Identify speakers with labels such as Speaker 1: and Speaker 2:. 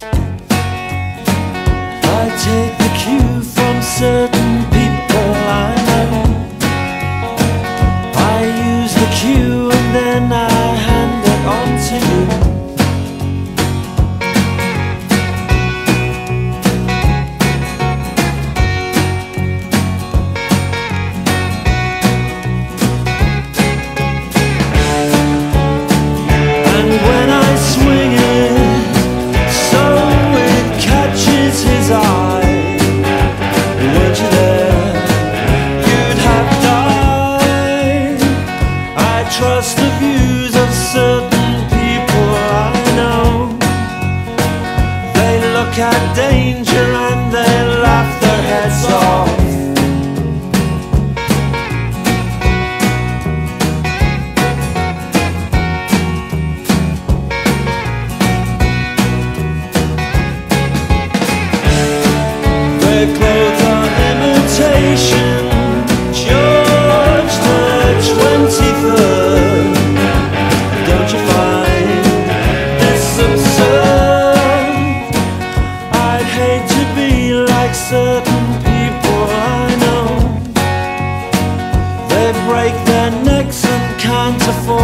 Speaker 1: I take the cue from certain people I know. I use the cue and then I hand it on to you. merciful.